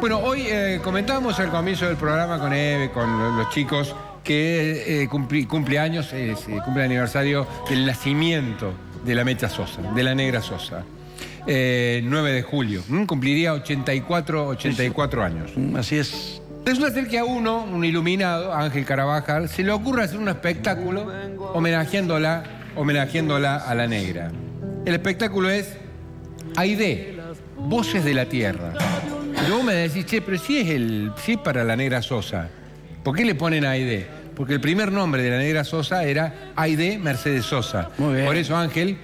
Bueno, hoy eh, comentábamos al comienzo del programa con Eve, con los chicos, que eh, cumple años, eh, cumple el aniversario del nacimiento de la Mecha Sosa, de la Negra Sosa. 9 de julio, cumpliría 84, 84 años. Mm, así es. Resulta ser que a uno, un iluminado, Ángel Carabajal, se le ocurre hacer un espectáculo homenajeándola, homenajeándola a la negra. El espectáculo es Aide, Voces de la Tierra. Y vos me decís, che, pero si es, el, si para la negra Sosa, ¿por quí le ponen Aide? Porque el primer nombre de la negra Sosa era Aide Mercedes Sosa. Por eso Ángel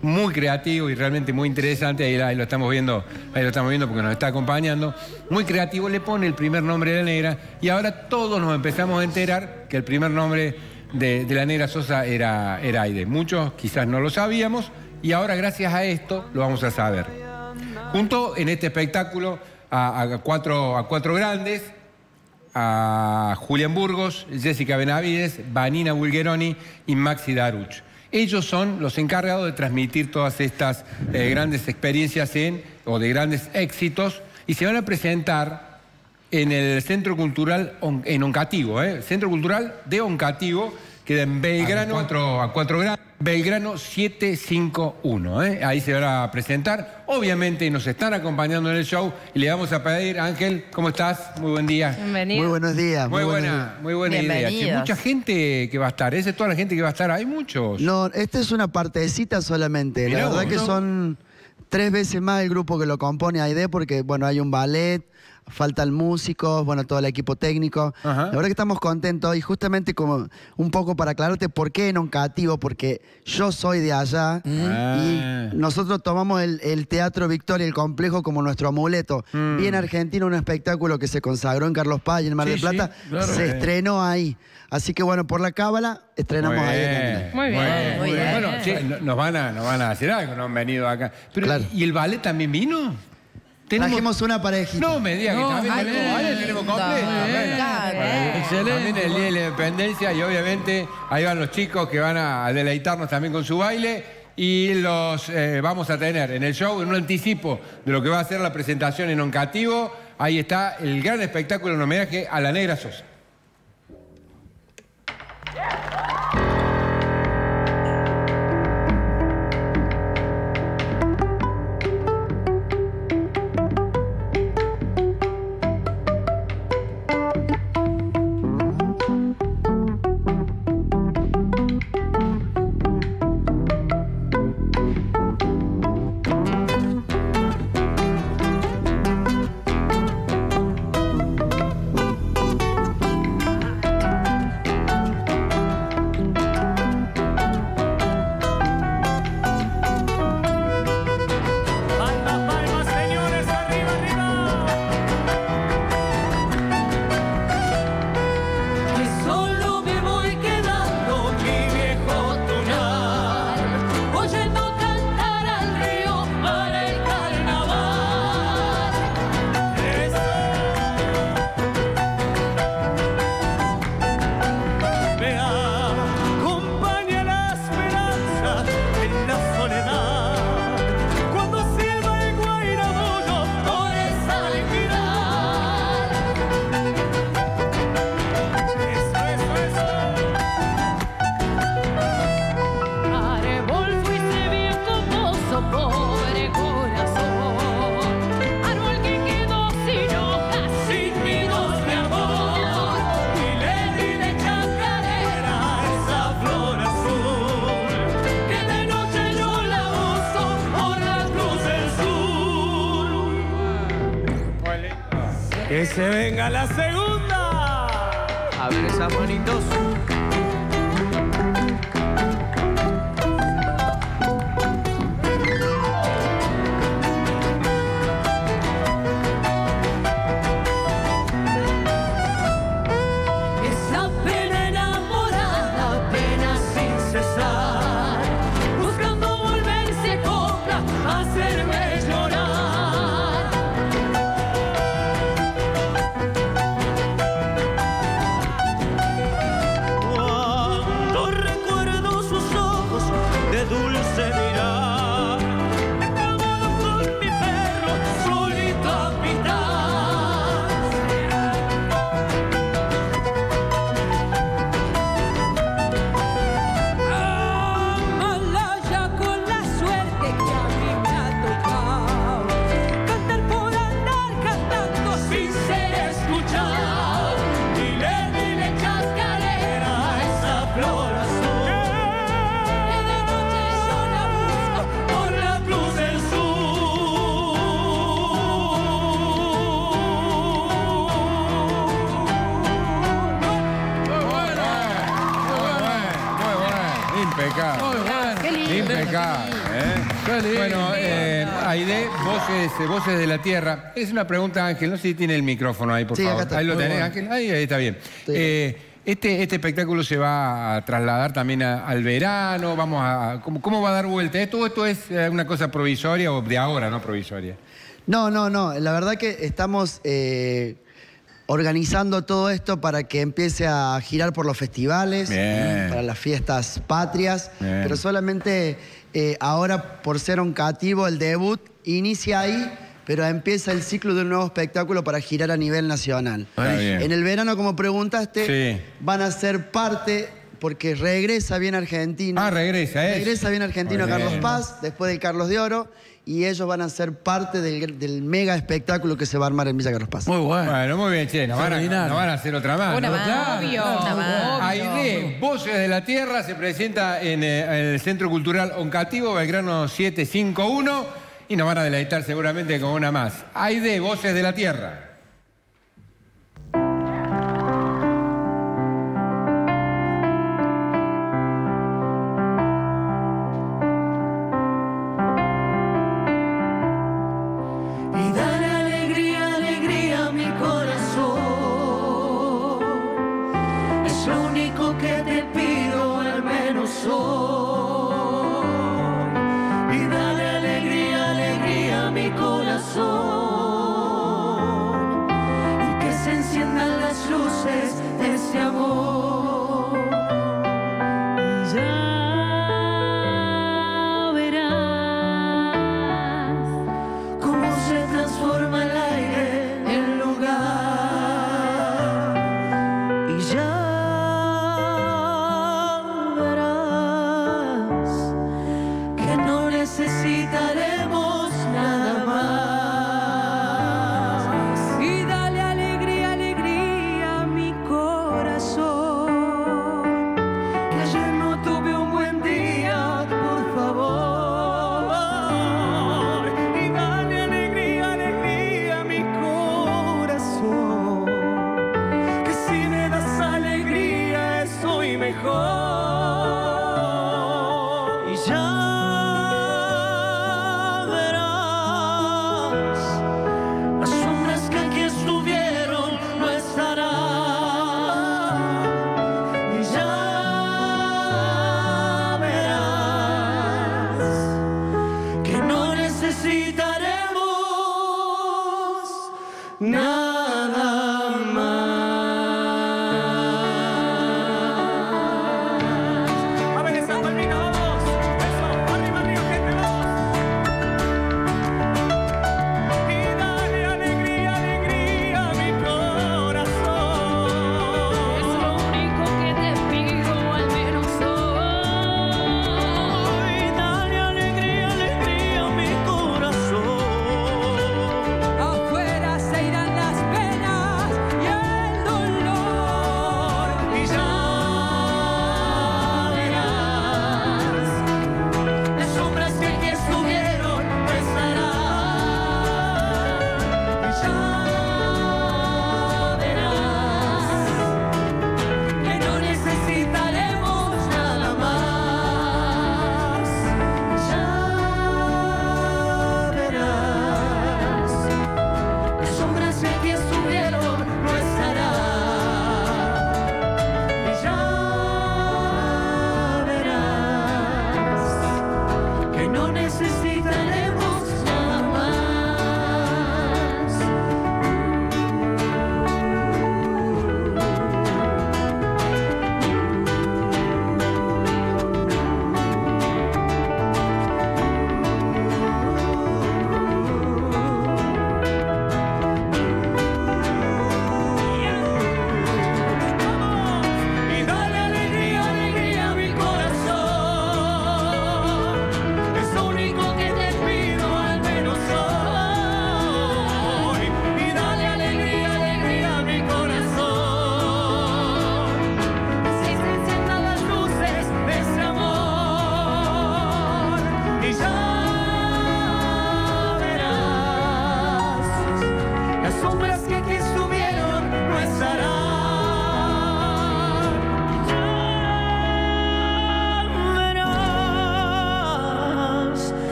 muy creativo y realmente muy interesante, ahí, lo estamos viendo, ahí lo estamos viendo porque nos está acompañando, muy creativo, le pone el primer nombre de la negra y ahora todos nos empezamos a enterar que el primer nombre de, la negra Sosa era, era Aide. Muchos quizás no lo sabíamos y ahora gracias a esto lo vamos a saber. Junto en este espectáculo a, cuatro, a cuatro grandes, a Julián Burgos, Jessica Benavides, Vanina Bulgeroni y Maxi Daruch. Ellos son los encargados de transmitir todas estas eh, grandes experiencias en, o de grandes éxitos y se van a presentar en el Centro Cultural en Oncativo, ¿eh? Centro Cultural de Oncativo, queda en Belgrano, a cuatro, a cuatro grados. Belgrano 751. ¿eh? Ahí se van a presentar. Obviamente nos están acompañando en el show y le vamos a pedir, Ángel, ¿cómo estás? Muy buen día. Bienvenido. Muy buenos días. Muy, buena, muy buena idea. mucha gente que va a estar. Esa es toda la gente que va a estar. Hay muchos. No, esta es una partecita solamente. la verdad que son tres veces más el grupo que lo compone AID porque, bueno, hay un ballet, faltan músicos, bueno, todo el equipo técnico. La verdad que estamos contentos y justamente como un poco para aclararte por qué en Oncativo, porque yo soy de allá y ah. nosotros tomamos el, Teatro Victoria, el complejo, como nuestro amuleto. Mm. Bien argentino, un espectáculo que se consagró en Carlos Paz y en Mar del Plata, se estrenó ahí. Así que bueno, por la cábala estrenamos ahí. Muy bien, muy bien. Bueno, nos, van a, nos van a hacer algo, no han venido acá. ¿Y el ballet también vino? Trajimos una parejita. No me digas que también tenemos, ¿vale? tenemos completo. Excelente. También el Día de la Independencia y obviamente ahí van los chicos que van a deleitarnos también con su baile y los eh, vamos a tener en el show, en un anticipo de lo que va a ser la presentación en Oncativo. Ahí está el gran espectáculo en homenaje a la Negra Sosa. Que se venga la segunda. A ver esas manitos. Eh, Aide, voces, voces de la tierra. Es una pregunta, Ángel, no sé si tiene el micrófono ahí, por Sí, acá favor. está. Ahí lo Muy tenés, bueno. Ángel. Ahí, ahí está bien. Sí. Eh, este, este espectáculo se va a trasladar también a- al verano, vamos a... ¿cómo, cómo va a dar vuelta? ¿Esto, esto es eh, una cosa provisoria o de ahora, no provisoria? No, no, no. La verdad que estamos eh, organizando todo esto para que empiece a girar por los festivales, Bien. para las fiestas patrias, Bien. pero solamente eh, ahora por ser un cativo el debut inicia ahí, pero empieza el ciclo de un nuevo espectáculo para girar a nivel nacional. En el verano, como preguntaste, Sí. van a ser parte porque regresa bien Argentino. Ah, regresa, ¿eh? Regresa bien Argentino Carlos. Paz, después del Carlos de Oro, y ellos van a ser parte del, del mega espectáculo que se va a armar en Villa Carlos Paz. Muy bueno. Bueno, muy bien, che. Nos van, a, nos van a hacer otra más. Una ¿no? más, obvio. Una más. Aide, Voces de la Tierra, se presenta en, eh, en el Centro Cultural Oncativo, Belgrano 751, y nos van a deleitar seguramente con una más. Aide, Voces de la Tierra.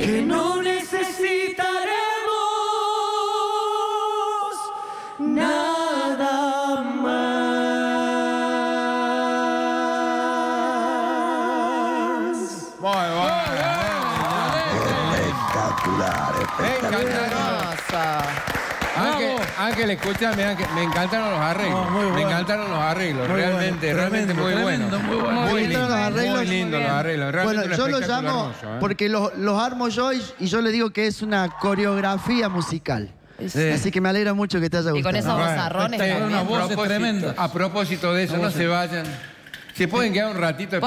que no Ángel, escúchame, Ángel, me encantaron los arreglos. No, Me bueno. encantaron los arreglos, Muy realmente, bueno, realmente tremendo, muy tremendo, bueno. muy bueno. Muy Me lindo, encantaron los arreglos. muy lindo los arreglos. Bueno, yo los llamo hermoso, ¿eh? porque los, los armo yo y, y yo le digo que es una coreografía musical. Así que me alegra mucho que te haya Y gustado. con esos bozarrones Está también. una voz A propósito- tremenda. A propósito de eso, no se vayan. Se pueden quedar un ratito.